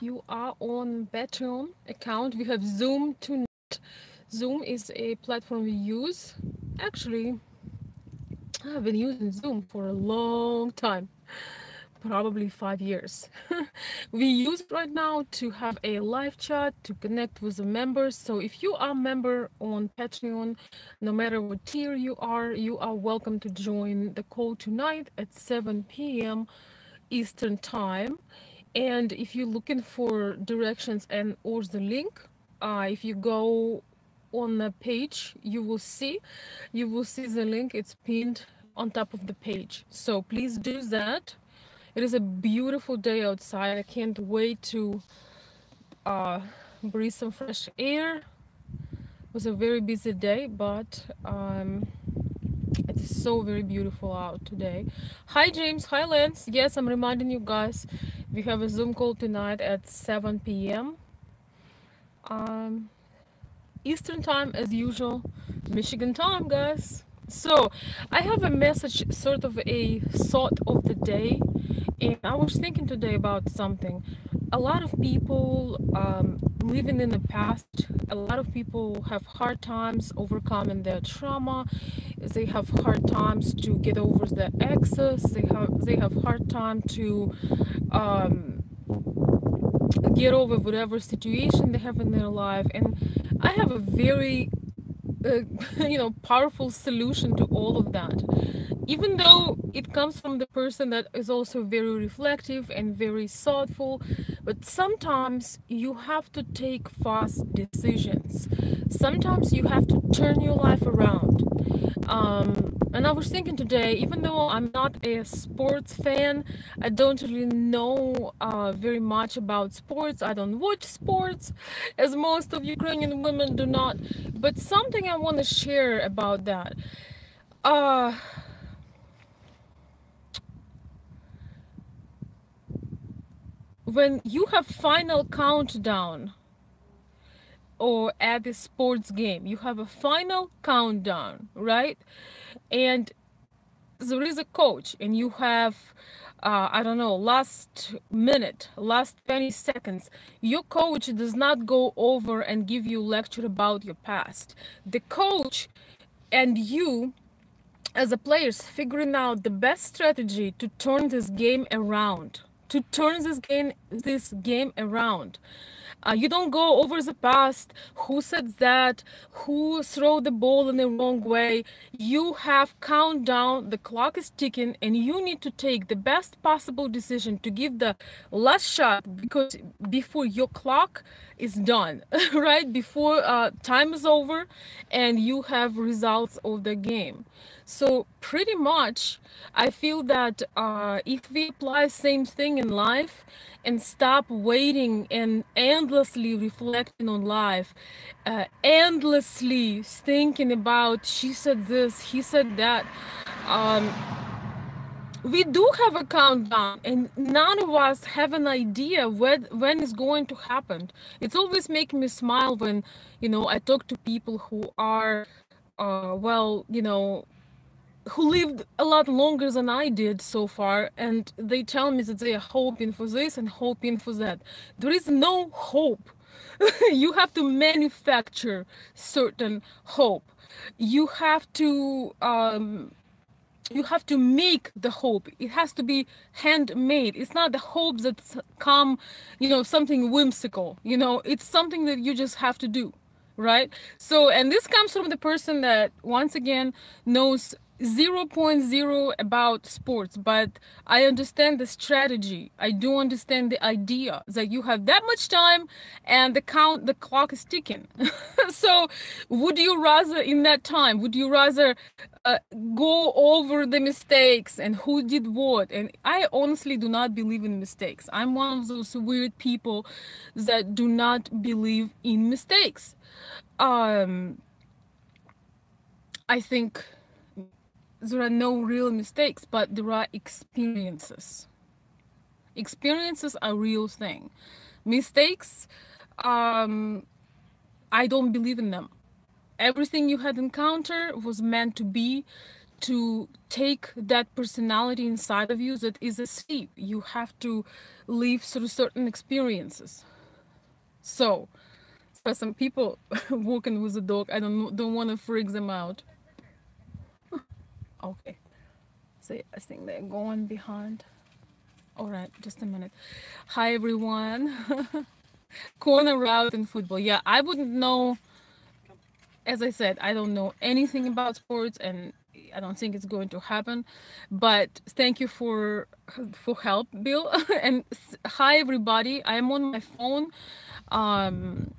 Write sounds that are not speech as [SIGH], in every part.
You are on Patreon account. We have Zoom tonight. Zoom is a platform we use. Actually, I've been using Zoom for a long time, probably five years. [LAUGHS] we use it right now to have a live chat to connect with the members. So if you are a member on Patreon, no matter what tier you are, you are welcome to join the call tonight at 7 p.m. Eastern time. And if you're looking for directions and or the link, uh, if you go on the page, you will see, you will see the link. It's pinned on top of the page. So please do that. It is a beautiful day outside. I can't wait to uh, breathe some fresh air. It was a very busy day, but um, it is so very beautiful out today. Hi James, hi Lance. Yes, I'm reminding you guys, we have a Zoom call tonight at 7 p.m. Um, Eastern time as usual, Michigan time, guys. So I have a message, sort of a thought of the day, and I was thinking today about something. A lot of people um, living in the past, a lot of people have hard times overcoming their trauma. They have hard times to get over their exes. They have they have hard time to um, get over whatever situation they have in their life. And I have a very uh, [LAUGHS] you know powerful solution to all of that even though it comes from the person that is also very reflective and very thoughtful but sometimes you have to take fast decisions sometimes you have to turn your life around um, and I was thinking today, even though I'm not a sports fan, I don't really know uh, very much about sports. I don't watch sports, as most of Ukrainian women do not. But something I want to share about that. Uh, when you have final countdown or at a sports game you have a final countdown right? And there is a coach and you have uh, i don't know last minute last 20 seconds. Your coach does not go over and give you lecture about your past. The coach and you as a players figuring out the best strategy to turn this game around to turn this game this game around uh, you don't go over the past, who said that, who throw the ball in the wrong way. You have countdown, the clock is ticking, and you need to take the best possible decision to give the last shot because before your clock is done, [LAUGHS] right? Before uh, time is over and you have results of the game. So pretty much, I feel that uh, if we apply same thing in life, and stop waiting and and endlessly reflecting on life, uh, endlessly thinking about she said this, he said that. Um, we do have a countdown and none of us have an idea when when it's going to happen it's always making me smile when you know i talk to people who are uh, well you know who lived a lot longer than I did so far, and they tell me that they are hoping for this and hoping for that. There is no hope. [LAUGHS] you have to manufacture certain hope. You have to um, you have to make the hope. It has to be handmade. It's not the hope that's come, you know, something whimsical. You know, it's something that you just have to do right so and this comes from the person that once again knows 0.0 about sports but i understand the strategy. I do understand the idea that you have that much time and the count the clock is ticking. [LAUGHS] So would you rather in that time would you rather uh, go over the mistakes and who did what? And i honestly do not believe in mistakes. I'm one of those weird people that do not believe in mistakes. Um i think there are no real mistakes, but there are experiences. Experiences are real thing. Mistakes, um, I don't believe in them. Everything you had encountered was meant to be to take that personality inside of you that is asleep. You have to live through certain experiences. So, for some people [LAUGHS] walking with a dog, I don't don't want to freak them out. okay, so I think they're going behind. All right, just a minute. Hi everyone. [LAUGHS] Corner route in football. Yeah, I wouldn't know. As I said, I don't know anything about sports, and I don't think it's going to happen. But thank you for for help, Bill. [LAUGHS] and hi everybody. I am on my phone, um,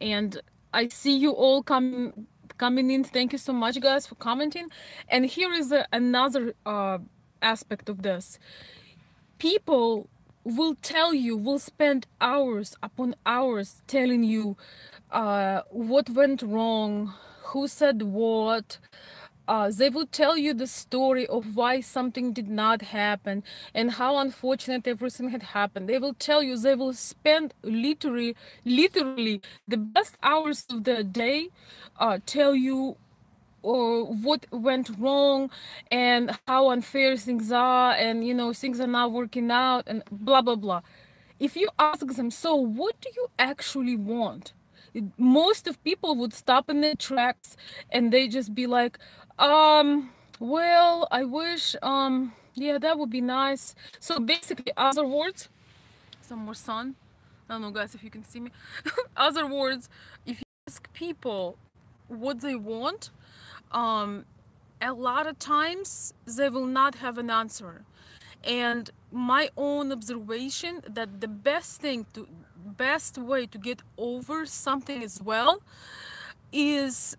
and I see you all coming coming in. Thank you so much, guys, for commenting. And here is a, another uh, aspect of this. People will tell you, will spend hours upon hours telling you uh, what went wrong, who said what. Uh, they will tell you the story of why something did not happen and how unfortunate everything had happened. They will tell you, they will spend literally, literally the best hours of the day uh, tell you or what went wrong and how unfair things are and you know things are not working out and blah blah blah if you ask them so what do you actually want most of people would stop in their tracks and they just be like um well i wish um yeah that would be nice. So basically other words some more sun. I don't know guys if you can see me. [LAUGHS] Other words if you ask people what they want um, a lot of times they will not have an answer. And my own observation that the best thing to best way to get over something as well is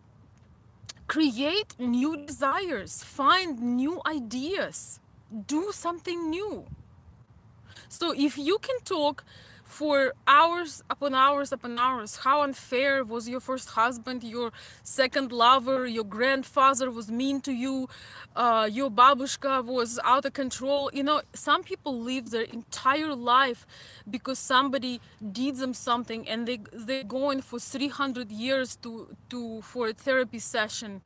create new desires. Find new ideas. Do something new. So if you can talk for hours upon hours upon hours how unfair was your first husband your second lover your grandfather was mean to you uh, your babushka was out of control. You know some people live their entire life because somebody did them something and they they're going for 300 years to to for a therapy session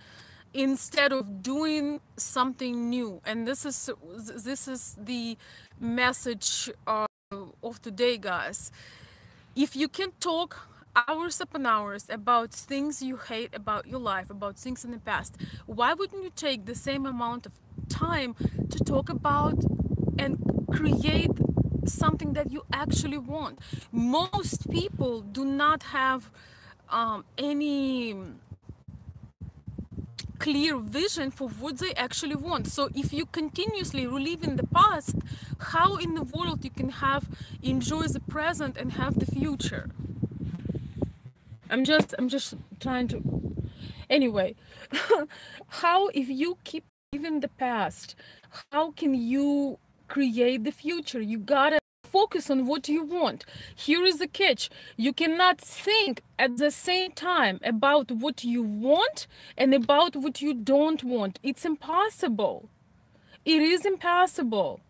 instead of doing something new. And this is this is the message uh, of today, guys. If you can talk hours upon hours about things you hate about your life, about things in the past, why wouldn't you take the same amount of time to talk about and create something that you actually want? Most people do not have um, any clear vision for what they actually want. So if you continuously relive in the past, how in the world you can have enjoy the present and have the future? I'm just I'm just trying to anyway [LAUGHS] how if you keep living the past how can you create the future you gotta focus on what you want. Here is the catch you cannot think at the same time about what you want and about what you don't want. It's impossible. It is impossible.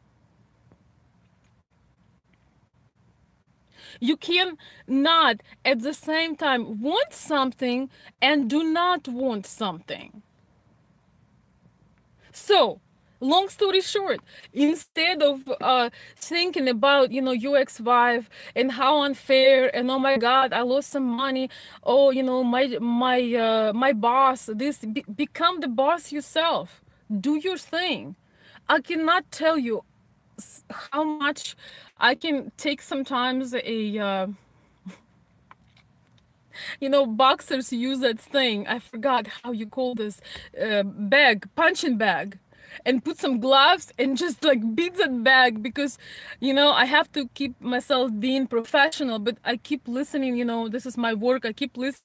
You can not at the same time want something and do not want something. So, long story short instead of uh, thinking about you know ux5 and how unfair and oh my god i lost some money. Oh you know my my uh, my boss this be- become the boss yourself. Do your thing. I cannot tell you how much i can take sometimes a uh, [LAUGHS] you know boxers use that thing. I forgot how you call this uh, bag punching bag and put some gloves and just like beat that bag because you know i have to keep myself being professional but i keep listening you know this is my work. I keep listening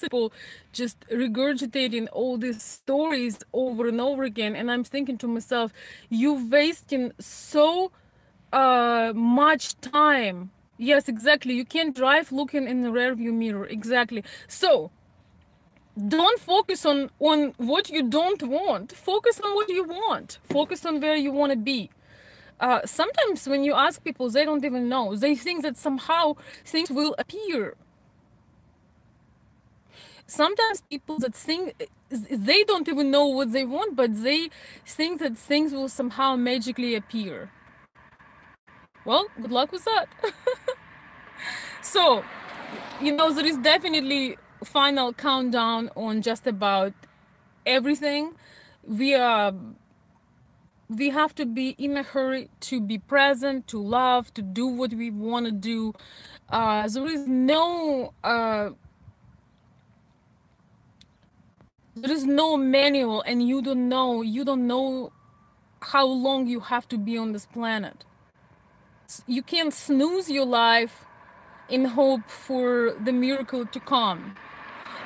people just regurgitating all these stories over and over again and i'm thinking to myself you're wasting so uh much time. Yes exactly. You can't drive looking in the rear view mirror. Exactly. So don't focus on on what you don't want. Focus on what you want. Focus on where you want to be. Uh, sometimes when you ask people they don't even know. They think that somehow things will appear. Sometimes people that think they don't even know what they want but they think that things will somehow magically appear. Well good luck with that. [LAUGHS] So you know there is definitely final countdown on just about everything. We are we have to be in a hurry to be present to love to do what we want to do. Uh, there is no uh, there is no manual and you don't know you don't know how long you have to be on this planet. You can't snooze your life in hope for the miracle to come.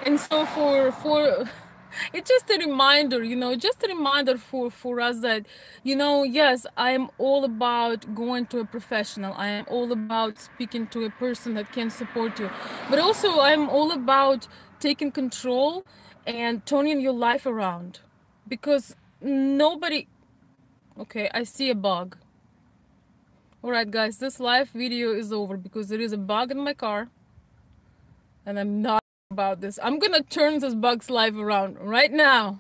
And so for for [LAUGHS] it's just a reminder you know just a reminder for for us that you know yes i am all about going to a professional. I am all about speaking to a person that can support you. But also i'm all about taking control and turning your life around. Because nobody okay i see a bug all right guys this live video is over because there is a bug in my car and i'm not about this i'm gonna turn this bug's life around right now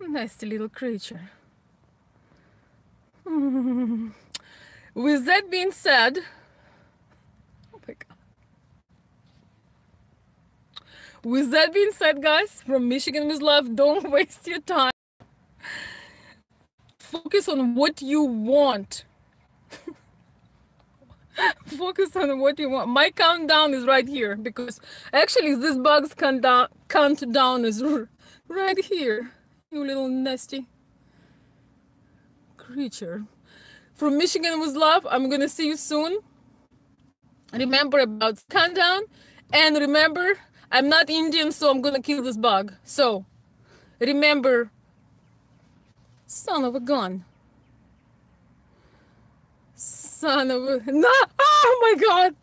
nasty little creature [LAUGHS] with that being said oh With that being said, guys, from Michigan with Love, don't [LAUGHS] waste your time. Focus on what you want. [LAUGHS] Focus on what you want. My countdown is right here because actually this bug's countdown is right here. You little nasty creature. From Michigan with Love, I'm gonna see you soon. Remember about countdown and remember I'm not Indian, so I'm gonna kill this bug. So, remember, son of a gun. Son of a, no, oh my God.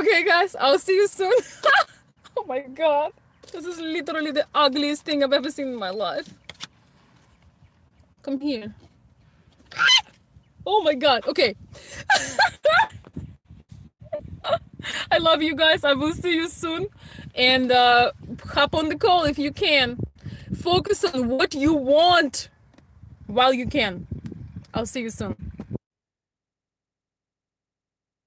Okay guys, I'll see you soon. [LAUGHS] oh my God. This is literally the ugliest thing I've ever seen in my life. Come here. Oh my God, okay. [LAUGHS] I love you guys. I will see you soon. And uh, hop on the call if you can. Focus on what you want while you can. I'll see you soon.